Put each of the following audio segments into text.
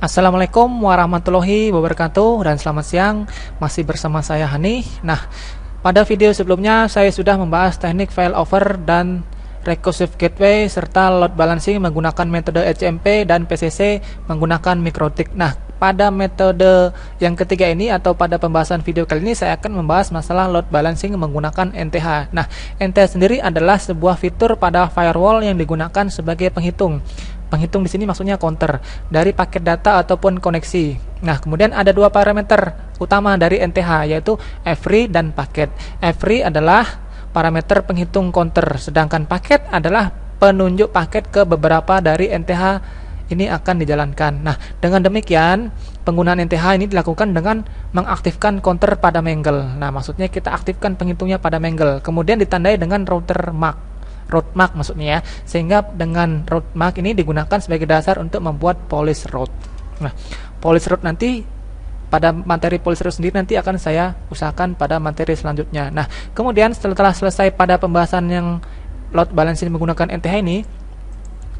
Assalamualaikum warahmatullahi wabarakatuh dan selamat siang masih bersama saya Hani. Nah, pada video sebelumnya saya sudah membahas teknik file over dan recursive gateway serta load balancing menggunakan metode HMP dan PCC menggunakan mikrotik. Nah, pada metode yang ketiga ini atau pada pembahasan video kali ini saya akan membahas masalah load balancing menggunakan NTH. Nah, NTH sendiri adalah sebuah fitur pada firewall yang digunakan sebagai penghitung. Penghitung di sini maksudnya counter dari paket data ataupun koneksi. Nah, kemudian ada dua parameter utama dari NTH yaitu every dan paket. Every adalah parameter penghitung counter, sedangkan paket adalah penunjuk paket ke beberapa dari NTH ini akan dijalankan. Nah, dengan demikian penggunaan NTH ini dilakukan dengan mengaktifkan counter pada mangle. Nah, maksudnya kita aktifkan penghitungnya pada mangle, kemudian ditandai dengan router MAC road mark maksudnya ya. Sehingga dengan road mark ini digunakan sebagai dasar untuk membuat polish road. Nah polish road nanti pada materi polish road sendiri nanti akan saya usahakan pada materi selanjutnya. Nah kemudian setelah selesai pada pembahasan yang load balancing menggunakan NTH ini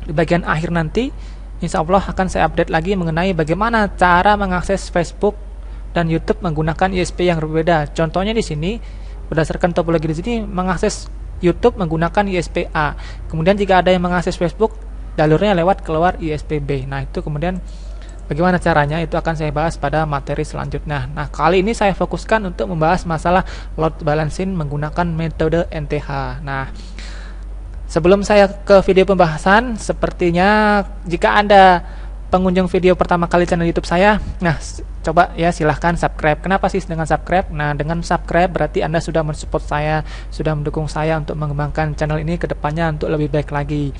di bagian akhir nanti Insya Allah akan saya update lagi mengenai bagaimana cara mengakses Facebook dan YouTube menggunakan ISP yang berbeda. Contohnya di sini berdasarkan topologi di sini mengakses YouTube menggunakan ISP-A. Kemudian jika ada yang mengakses Facebook, jalurnya lewat keluar ISP-B. Nah, itu kemudian bagaimana caranya itu akan saya bahas pada materi selanjutnya. Nah, kali ini saya fokuskan untuk membahas masalah load balancing menggunakan metode NTH. Nah, sebelum saya ke video pembahasan, sepertinya jika Anda pengunjung video pertama kali channel YouTube saya, nah coba ya silahkan subscribe. Kenapa sih dengan subscribe? Nah dengan subscribe berarti Anda sudah mensupport saya, sudah mendukung saya untuk mengembangkan channel ini ke depannya untuk lebih baik lagi.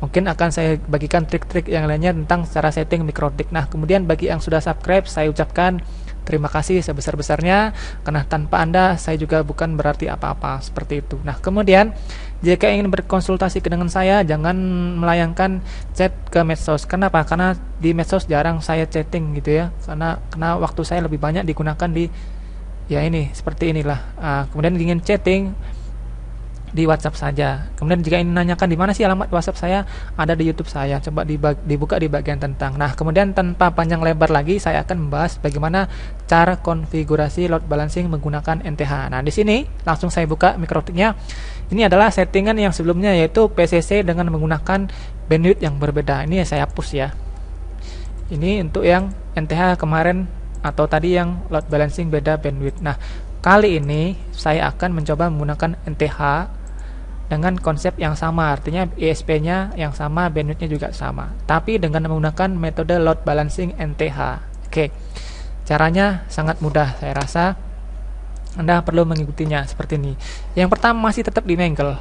Mungkin akan saya bagikan trik-trik yang lainnya tentang cara setting mikrotik. Nah kemudian bagi yang sudah subscribe, saya ucapkan terima kasih sebesar-besarnya karena tanpa Anda saya juga bukan berarti apa-apa seperti itu. Nah, kemudian jika ingin berkonsultasi dengan saya jangan melayangkan chat ke medsos. Kenapa? Karena di medsos jarang saya chatting gitu ya. Karena karena waktu saya lebih banyak digunakan di ya ini seperti inilah. Uh, kemudian ingin chatting di WhatsApp saja. Kemudian jika ingin menanyakan di mana sih alamat WhatsApp saya, ada di YouTube saya. Coba dibuka di bagian tentang. Nah, kemudian tanpa panjang lebar lagi, saya akan membahas bagaimana cara konfigurasi load balancing menggunakan NTH. Nah, di sini langsung saya buka mikrotiknya. Ini adalah settingan yang sebelumnya yaitu PCC dengan menggunakan bandwidth yang berbeda. Ini saya hapus ya. Ini untuk yang NTH kemarin atau tadi yang load balancing beda bandwidth. Nah, kali ini saya akan mencoba menggunakan NTH dengan konsep yang sama artinya ISP-nya yang sama bandwidth-nya juga sama tapi dengan menggunakan metode load balancing NTH oke caranya sangat mudah saya rasa Anda perlu mengikutinya seperti ini yang pertama masih tetap di mangle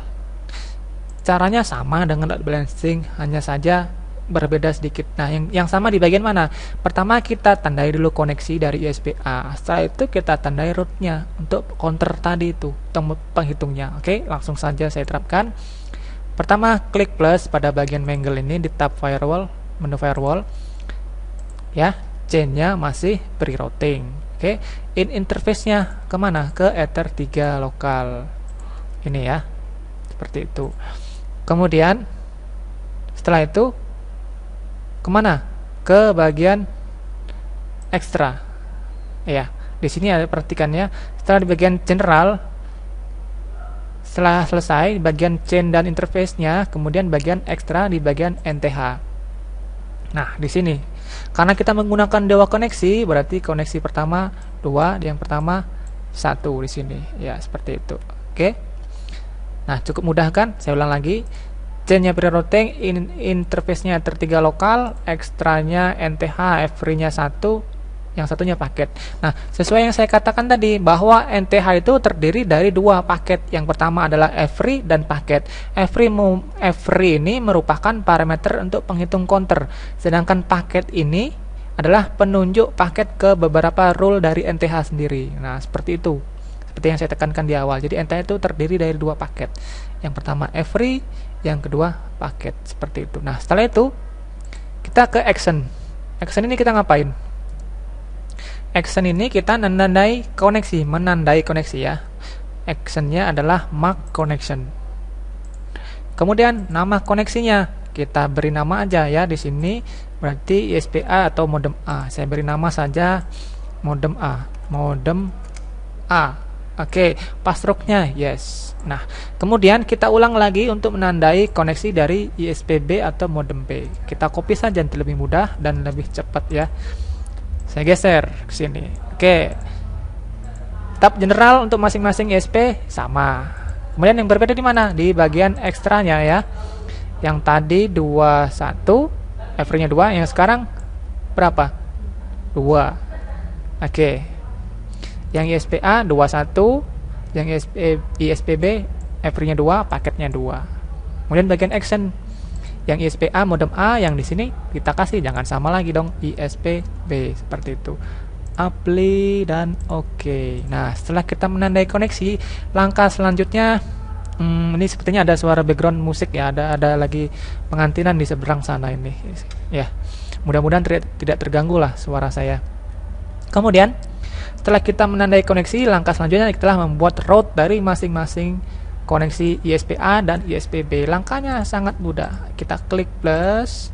caranya sama dengan load balancing hanya saja berbeda sedikit. Nah, yang yang sama di bagian mana? Pertama kita tandai dulu koneksi dari ISP-A. Setelah itu kita tandai rootnya untuk counter tadi itu, penghitungnya. Oke, langsung saja saya terapkan. Pertama, klik plus pada bagian mangle ini di tab firewall, menu firewall. Ya, chainnya masih pre-routing. Oke, in interface-nya ke mana? Ke Ether 3 lokal. Ini ya, seperti itu. Kemudian, setelah itu ke mana? Ke bagian ekstra. Ya, di sini ada perhatikannya. Setelah di bagian general, setelah selesai bagian chain dan interface-nya, kemudian bagian ekstra di bagian NTH. Nah, di sini karena kita menggunakan dewa koneksi, berarti koneksi pertama dua, yang pertama satu di sini. Ya, seperti itu. Oke. Nah, cukup mudah kan? Saya ulang lagi chainnya pre-routing in interface-nya tertiga lokal ekstranya NTH every-nya satu yang satunya paket. Nah, sesuai yang saya katakan tadi bahwa NTH itu terdiri dari dua paket. Yang pertama adalah every dan paket. Every every ini merupakan parameter untuk penghitung counter, sedangkan paket ini adalah penunjuk paket ke beberapa rule dari NTH sendiri. Nah, seperti itu. Seperti yang saya tekankan di awal. Jadi NTH itu terdiri dari dua paket. Yang pertama every, yang kedua paket seperti itu nah setelah itu kita ke action action ini kita ngapain action ini kita menandai koneksi menandai koneksi ya actionnya adalah mark connection kemudian nama koneksinya kita beri nama aja ya di sini berarti ISPA atau modem A saya beri nama saja modem A modem A Oke, passwordnya yes. Nah, kemudian kita ulang lagi untuk menandai koneksi dari ISPB atau modem B. Kita copy saja lebih mudah dan lebih cepat ya. Saya geser ke sini. Oke. Tab general untuk masing-masing ISP sama. Kemudian yang berbeda di mana? Di bagian ekstranya ya. Yang tadi 21, average-nya 2, yang sekarang berapa? 2. Oke yang ISPA 21 yang ISP, ISPB average-nya 2 paketnya 2 kemudian bagian action yang ISPA modem A yang di sini kita kasih jangan sama lagi dong. ISPB seperti itu. Apply dan oke. Okay. nah setelah kita menandai koneksi langkah selanjutnya hmm, ini sepertinya ada suara background musik ya. Ada ada lagi pengantinan di seberang sana ini. Ya mudah-mudahan tidak terganggu lah suara saya. Kemudian setelah kita menandai koneksi, langkah selanjutnya kita telah membuat route dari masing-masing koneksi ISPA dan ISPB. Langkahnya sangat mudah. Kita klik plus,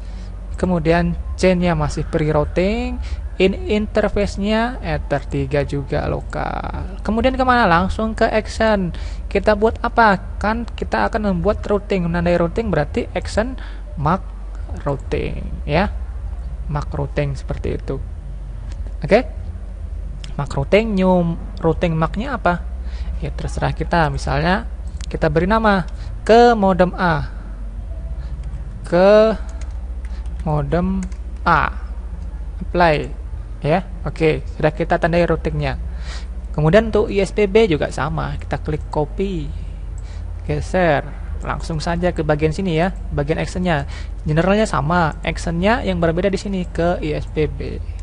kemudian chainnya masih pre-routing, in interface-nya Ether 3 juga lokal. Kemudian ke mana? Langsung ke action. Kita buat apa? Kan kita akan membuat routing. Menandai routing berarti action mark routing ya. Mark routing seperti itu. Oke? Okay? mak routing new routing maknya apa ya terserah kita misalnya kita beri nama ke modem A. Ke modem A. Apply ya. Oke sudah kita tandai routingnya. Kemudian untuk ISPB juga sama. Kita klik copy geser. Langsung saja ke bagian sini ya. Bagian actionnya. Generalnya sama. Actionnya yang berbeda di sini ke ISPB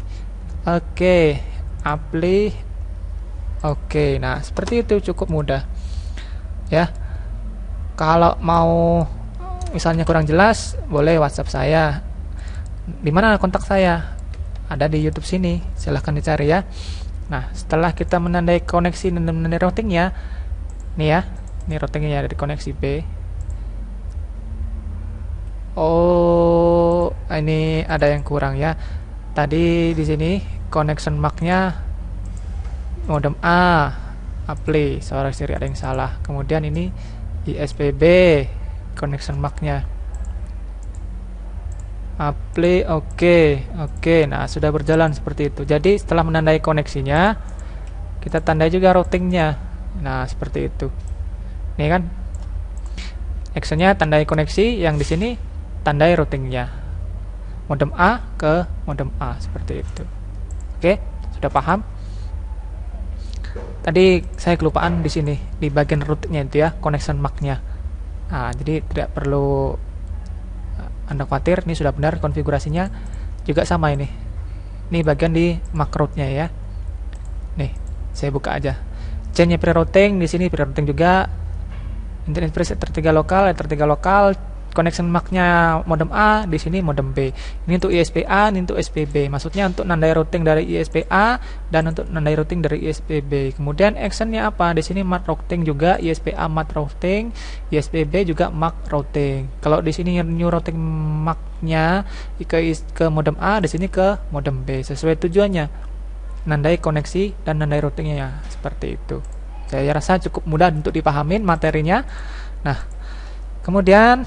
oke apply. Oke, nah seperti itu cukup mudah. Ya. Kalau mau misalnya kurang jelas, boleh WhatsApp saya. Di mana kontak saya? Ada di YouTube sini. Silahkan dicari ya. Nah, setelah kita menandai koneksi dan menandai routingnya, nih ya, ini routingnya dari koneksi B. Oh, ini ada yang kurang ya. Tadi di sini connection marknya modem A apply suara siri ada yang salah kemudian ini ISPB connection marknya. Apply oke okay, oke. Okay. nah sudah berjalan seperti itu. Jadi setelah menandai koneksinya kita tandai juga routingnya. Nah seperti itu. Ini kan? Actionnya tandai koneksi yang di sini tandai routingnya. Modem A ke modem A seperti itu. Oke, sudah paham? Tadi saya kelupaan di sini di bagian rootnya itu ya, connection marknya. Nah, jadi tidak perlu eh, anda khawatir, ini sudah benar konfigurasinya. Juga sama ini. Ini bagian di makronya ya. Nih, saya buka aja. Chainnya pre-routing di sini pre-routing juga. Internet preset tertiga lokal, tertiga lokal, connection marknya modem A di sini modem B. Ini untuk ISPA ini untuk SPB maksudnya untuk nandai routing dari ISPA dan untuk nandai routing dari ISPB kemudian actionnya apa? Di sini mat routing juga ISPA mat routing ISPB juga MAC routing. Kalau di sini new routing MAC-nya ke ke modem A di sini ke modem B. Sesuai tujuannya nandai koneksi dan nandai routingnya. Seperti itu. Saya rasa cukup mudah untuk dipahamin materinya. Nah kemudian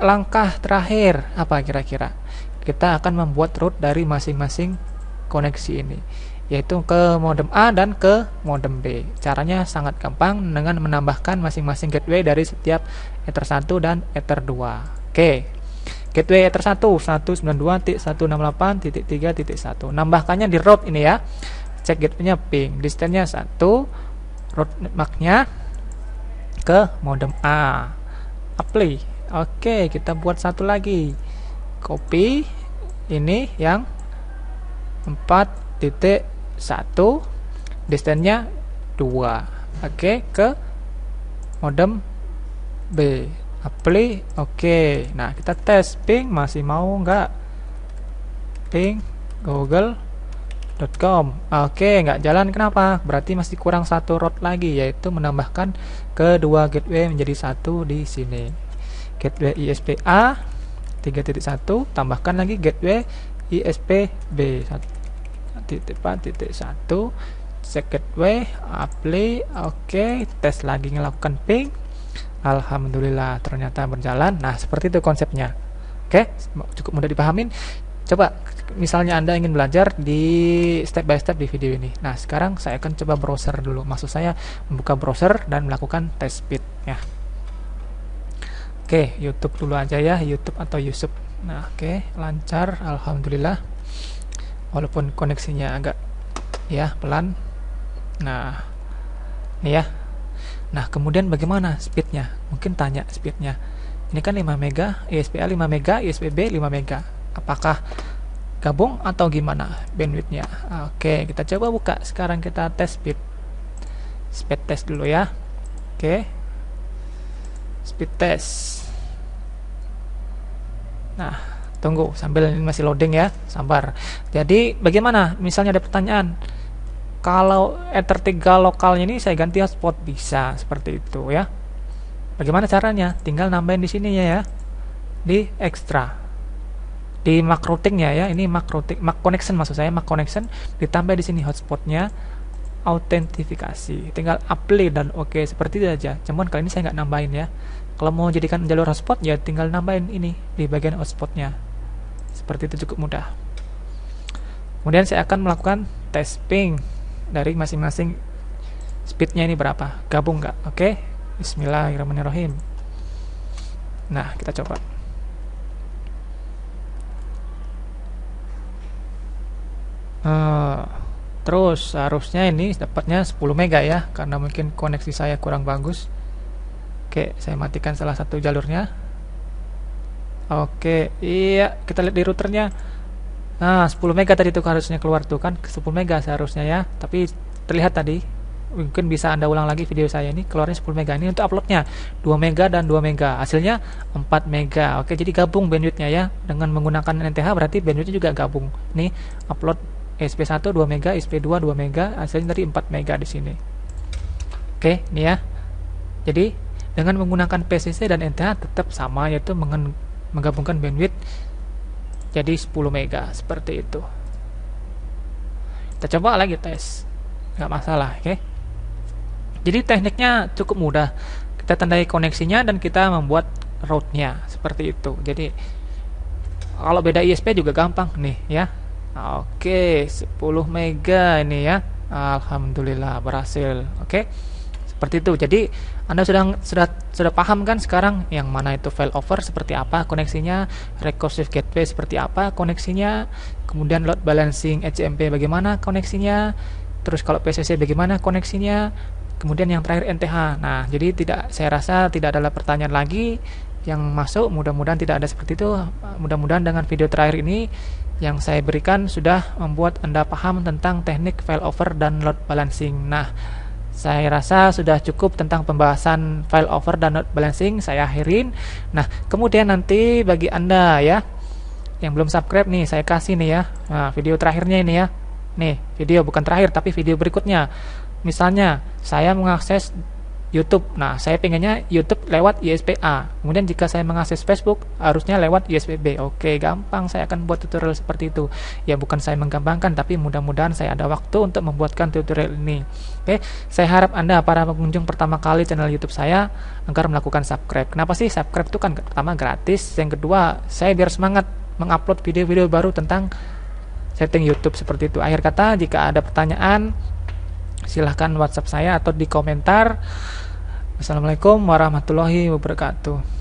langkah terakhir apa kira-kira? Kita akan membuat root dari masing-masing koneksi ini yaitu ke modem A dan ke modem B. Caranya sangat gampang dengan menambahkan masing-masing gateway dari setiap Ether 1 dan Ether 2. Oke. Gateway Ether 1 192.168.3.1. Nambahkannya di route ini ya. Cek gateway-nya ping. Distance-nya 1. Route network-nya ke modem A. Apply. Oke, kita buat satu lagi. Copy ini yang 4.1 distance-nya 2. Oke, ke modem B. Apply. Oke. Nah, kita tes ping masih mau nggak? Ping google.com. Oke, nggak jalan kenapa? Berarti masih kurang satu route lagi yaitu menambahkan kedua gateway menjadi satu di sini gateway ISPA 3.1 tambahkan lagi gateway ISPB 1.4.1 check gateway apply oke. Okay. tes lagi melakukan ping. Alhamdulillah ternyata berjalan. Nah seperti itu konsepnya. Oke okay? cukup mudah dipahamin. Coba misalnya anda ingin belajar di step by step di video ini. Nah sekarang saya akan coba browser dulu. Maksud saya membuka browser dan melakukan test speed ya Oke, YouTube dulu aja ya, YouTube atau YouTube. Nah, oke, lancar, alhamdulillah. Walaupun koneksinya agak ya pelan. Nah, ini ya. Nah, kemudian bagaimana speednya? Mungkin tanya speednya. Ini kan 5 mega, ISPA 5 mega, ISPB 5 mega. Apakah gabung atau gimana bandwidthnya? Oke, kita coba buka. Sekarang kita tes speed. Speed test dulu ya. Oke. Speed test. Nah, tunggu sambil ini masih loading ya, sabar. Jadi bagaimana? Misalnya ada pertanyaan, kalau Ether 3 lokalnya ini saya ganti hotspot bisa seperti itu ya. Bagaimana caranya? Tinggal nambahin di sini ya, ya. di extra di Mac routingnya ya ini Mac routing Mac connection maksud saya Mac connection ditambah di sini hotspotnya autentifikasi tinggal apply dan oke okay, seperti itu aja cuman kali ini saya nggak nambahin ya kalau mau jadikan jalur hotspot ya tinggal nambahin ini di bagian hotspotnya. Seperti itu cukup mudah. Kemudian saya akan melakukan tes ping dari masing-masing speednya ini berapa. Gabung nggak? Oke. Okay? Bismillahirrahmanirrahim. Nah kita coba. Uh, terus harusnya ini dapatnya 10 mega ya karena mungkin koneksi saya kurang bagus Oke, saya matikan salah satu jalurnya. Oke, iya, kita lihat di routernya. Nah, 10 mega tadi tuh harusnya keluar tuh kan, 10 mega seharusnya ya. Tapi terlihat tadi, mungkin bisa Anda ulang lagi video saya ini, keluarnya 10 mega. Ini untuk uploadnya, 2 mega dan 2 mega. Hasilnya 4 mega. Oke, jadi gabung bandwidthnya ya. Dengan menggunakan NTH berarti bandwidthnya juga gabung. Nih, upload SP1 2 mega, SP2 2 mega, hasilnya dari 4 mega di sini. Oke, ini ya. Jadi dengan menggunakan PCC dan NTH tetap sama yaitu menggabungkan bandwidth jadi 10 mega seperti itu. Kita coba lagi tes. nggak masalah, oke. Okay? Jadi tekniknya cukup mudah. Kita tandai koneksinya dan kita membuat route-nya seperti itu. Jadi kalau beda ISP juga gampang nih ya. Oke, 10 mega ini ya. Alhamdulillah berhasil. Oke. Seperti itu. Jadi anda sudah sudah sudah paham kan sekarang yang mana itu failover seperti apa koneksinya, recursive gateway seperti apa koneksinya, kemudian load balancing HMP bagaimana koneksinya, terus kalau PCC bagaimana koneksinya, kemudian yang terakhir NTH. Nah, jadi tidak saya rasa tidak ada pertanyaan lagi yang masuk. Mudah-mudahan tidak ada seperti itu. Mudah-mudahan dengan video terakhir ini yang saya berikan sudah membuat Anda paham tentang teknik failover dan load balancing. Nah, saya rasa sudah cukup tentang pembahasan file over dan load balancing. Saya akhirin. Nah, kemudian nanti bagi Anda ya yang belum subscribe nih, saya kasih nih ya. Nah, video terakhirnya ini ya. Nih, video bukan terakhir tapi video berikutnya. Misalnya, saya mengakses YouTube. Nah, saya pengennya YouTube lewat ISPA. Kemudian jika saya mengakses Facebook, harusnya lewat ISPB. Oke, gampang. Saya akan buat tutorial seperti itu. Ya, bukan saya menggampangkan, tapi mudah-mudahan saya ada waktu untuk membuatkan tutorial ini. Oke, saya harap Anda para pengunjung pertama kali channel YouTube saya agar melakukan subscribe. Kenapa sih subscribe itu kan pertama gratis, yang kedua saya biar semangat mengupload video-video baru tentang setting YouTube seperti itu. Akhir kata, jika ada pertanyaan silahkan WhatsApp saya atau di komentar. Assalamualaikum warahmatullahi wabarakatuh.